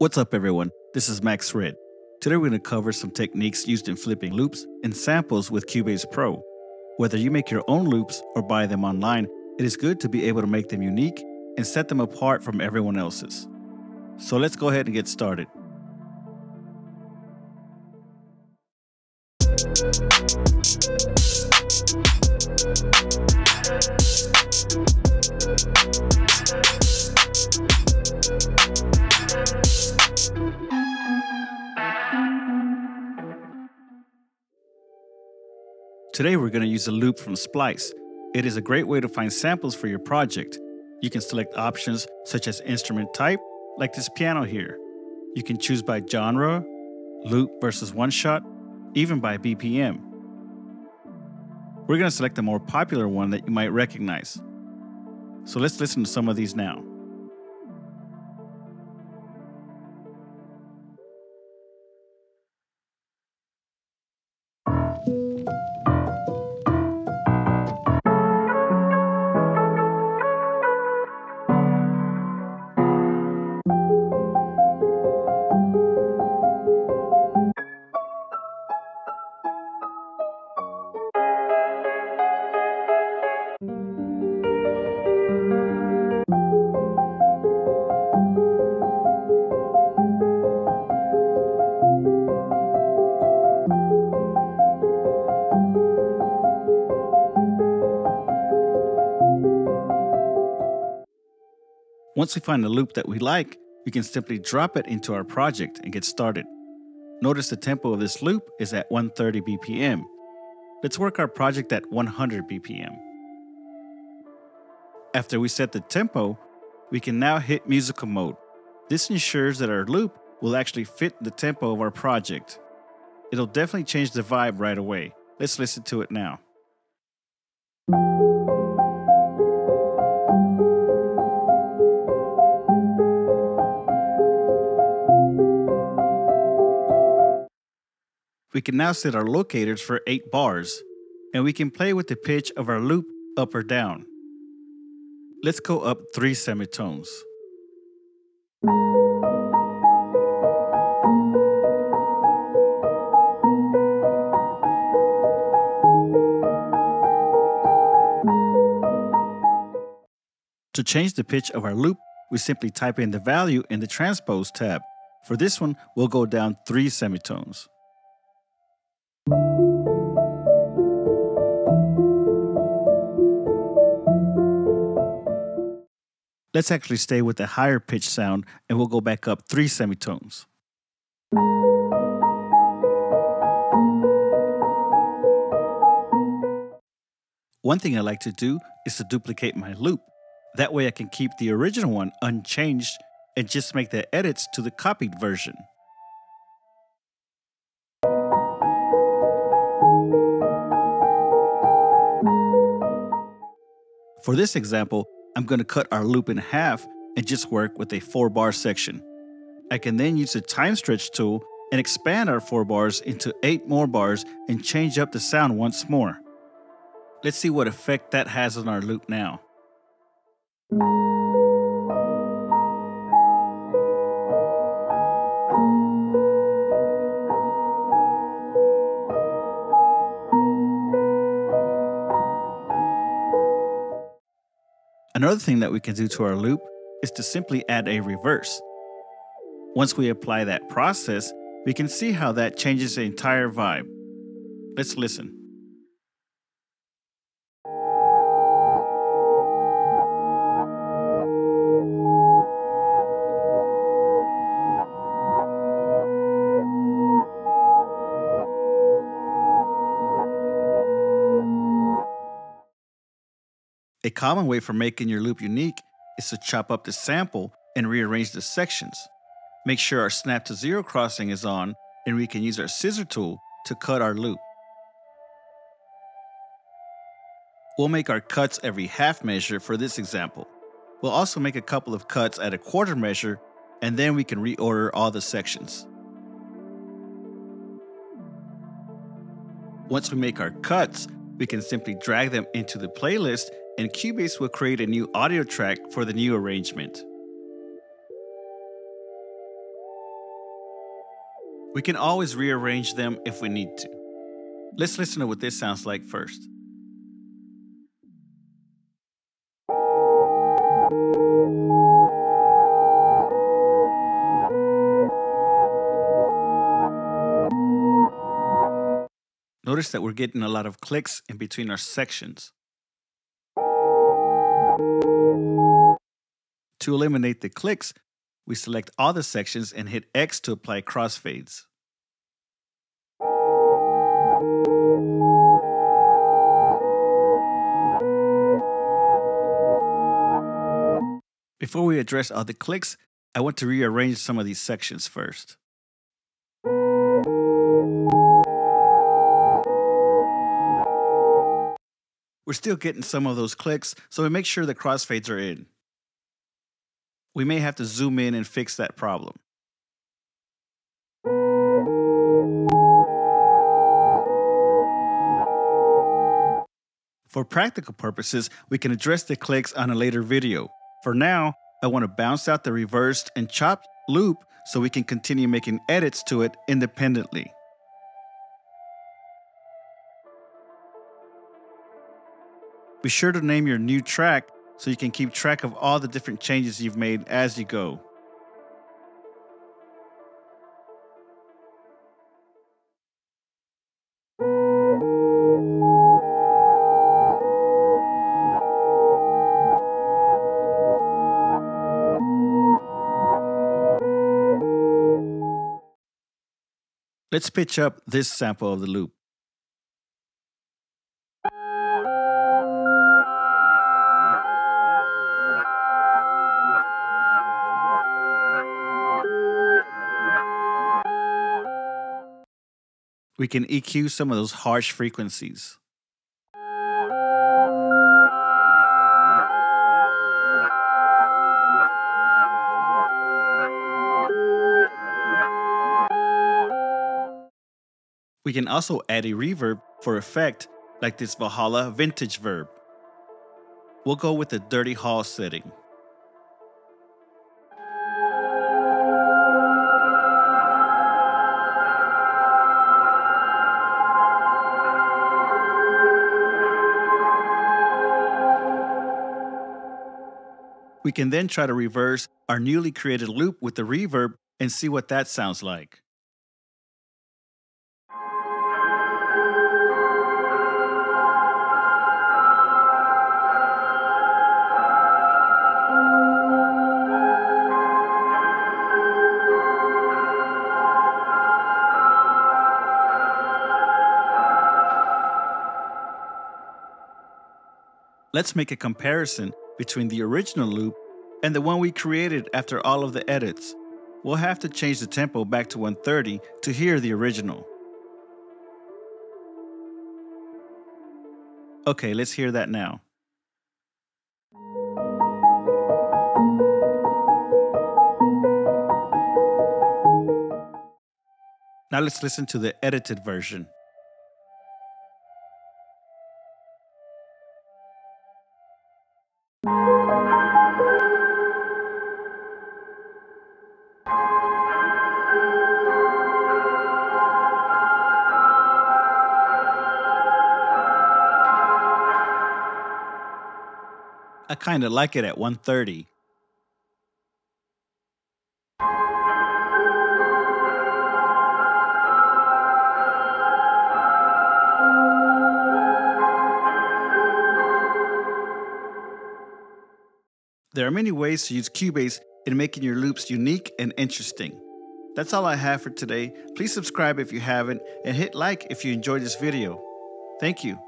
What's up, everyone? This is Max Red. Today we're going to cover some techniques used in flipping loops and samples with Cubase Pro. Whether you make your own loops or buy them online, it is good to be able to make them unique and set them apart from everyone else's. So let's go ahead and get started. Today we're going to use a loop from Splice. It is a great way to find samples for your project. You can select options such as instrument type, like this piano here. You can choose by genre, loop versus one shot, even by BPM. We're going to select the more popular one that you might recognize. So let's listen to some of these now. Once we find a loop that we like, we can simply drop it into our project and get started. Notice the tempo of this loop is at 130 BPM. Let's work our project at 100 BPM. After we set the tempo, we can now hit musical mode. This ensures that our loop will actually fit the tempo of our project. It'll definitely change the vibe right away. Let's listen to it now. We can now set our locators for 8 bars, and we can play with the pitch of our loop up or down. Let's go up 3 semitones. To change the pitch of our loop, we simply type in the value in the Transpose tab. For this one, we'll go down 3 semitones. Let's actually stay with the higher pitch sound and we'll go back up three semitones. One thing I like to do is to duplicate my loop. That way I can keep the original one unchanged and just make the edits to the copied version. For this example, I'm going to cut our loop in half and just work with a 4 bar section. I can then use the time stretch tool and expand our 4 bars into 8 more bars and change up the sound once more. Let's see what effect that has on our loop now. Another thing that we can do to our loop is to simply add a reverse. Once we apply that process, we can see how that changes the entire vibe. Let's listen. A common way for making your loop unique is to chop up the sample and rearrange the sections. Make sure our snap to zero crossing is on and we can use our scissor tool to cut our loop. We'll make our cuts every half measure for this example. We'll also make a couple of cuts at a quarter measure and then we can reorder all the sections. Once we make our cuts, we can simply drag them into the playlist and Cubase will create a new audio track for the new arrangement. We can always rearrange them if we need to. Let's listen to what this sounds like first. Notice that we're getting a lot of clicks in between our sections. To eliminate the clicks, we select all the sections and hit X to apply crossfades. Before we address all the clicks, I want to rearrange some of these sections first. We're still getting some of those clicks, so we make sure the crossfades are in. We may have to zoom in and fix that problem. For practical purposes, we can address the clicks on a later video. For now, I want to bounce out the reversed and chopped loop so we can continue making edits to it independently. Be sure to name your new track so you can keep track of all the different changes you've made as you go. Let's pitch up this sample of the loop. We can EQ some of those harsh frequencies. We can also add a reverb for effect like this Valhalla VintageVerb. We'll go with the Dirty Hall setting. We can then try to reverse our newly created loop with the reverb and see what that sounds like. Let's make a comparison between the original loop and the one we created after all of the edits. We'll have to change the tempo back to 130 to hear the original. Okay, let's hear that now. Now let's listen to the edited version. Kind of like it at 130. There are many ways to use Cubase in making your loops unique and interesting. That's all I have for today. Please subscribe if you haven't and hit like if you enjoyed this video. Thank you.